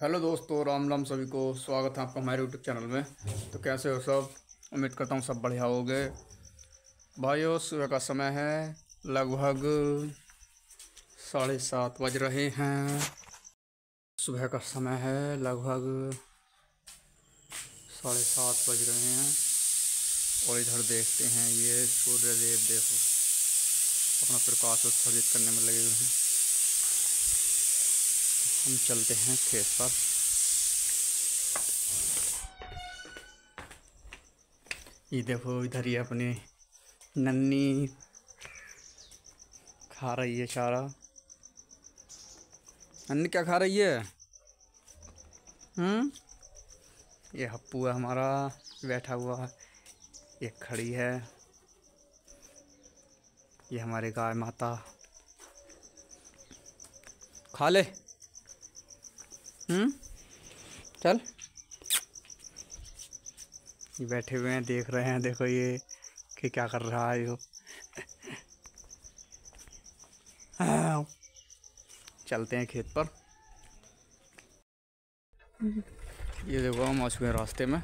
Hello दोस्तों, राम राम सभी को। स्वागत है आपका हमारे यूट्यूब चैनल में। तो कैसे हो सब? उम्मीद करता हूँ सब बढ़िया हो गए भाइयों, सुबह का समय है। लगभग साढ़े सात बज रहे हैं। सुबह का समय है, लगभग साढ़े सात बज रहे हैं। और इधर देखते हैं ये सूर्य देव देखो। अपना प्रकाश उत्सर्जित करने में लगे हुए हैं। हम चलते हैं खेत पर। ये देखो, इधर ये अपने नन्नी खा रही है चारा। नन्नी क्या खा रही है? हम्म? ये हप्पू है हमारा, बैठा हुआ ये खड़ी है। ये हमारे गाय माता। खा ले। हम्म? चल। ये बैठे हुए हैं, देख रहे हैं, देखो ये कि क्या कर रहा है यो हाँ। चलते हैं खेत पर। ये देखो हम आ चुके रास्ते में।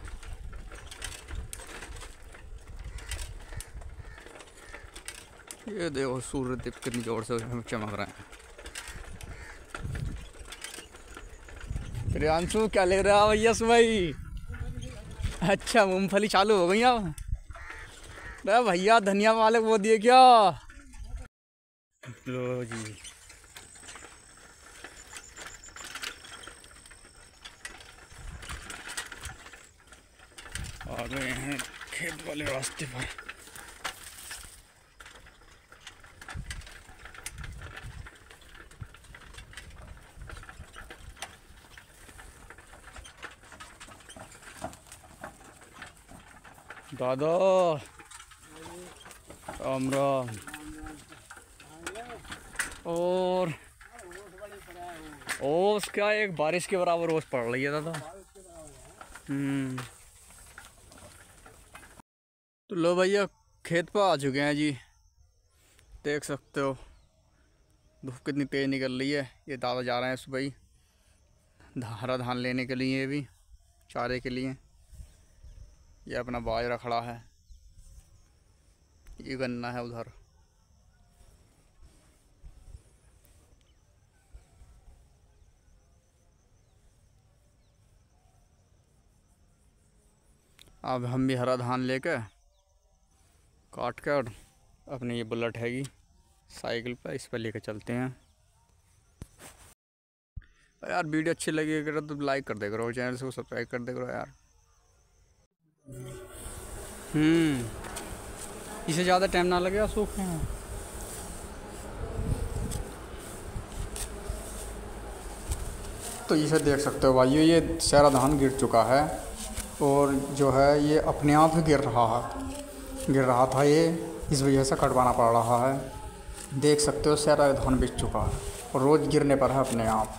ये देखो सूर्य देव कितनी ज़ोर से उसमें चमक रहे हैं। प्रियांशु क्या ले रहा भैया सुबह अच्छा मूंगफली चालू हो गई अब। अरे भैया, धनिया वाले वो दिए क्या? लो जी। आ गए हैं खेत वाले रास्ते पर। दादा। राम राम। और ओस क्या एक बारिश के बराबर ओस पड़ रही है दादा। हम्म। तो लो भैया, खेत पर आ चुके हैं जी। देख सकते हो, धूप कितनी तेज़ निकल रही है। ये दादा जा रहे हैं सुबह ही। हरा धान लेने के लिए भी, चारे के लिए। ये अपना बाजरा खड़ा है। ये गन्ना है उधर। अब हम भी हरा धान लेकर काट कर अपनी ये बुलेट हैगी साइकिल पर इस पर लेकर चलते हैं। यार वीडियो अच्छी लगी अगर तो लाइक कर दे करो, चैनल से सब्सक्राइब कर दे करो यार। हम्म। इसे ज़्यादा टाइम ना लगेगा सूखने में तो इसे देख सकते हो भाइयों ये सारा धान गिर चुका है और जो है ये अपने आप ही गिर रहा है। गिर रहा था ये, इस वजह से कटवाना पड़ रहा है। देख सकते हो सारा धान बिक चुका है और रोज़ गिरने पर है अपने आप।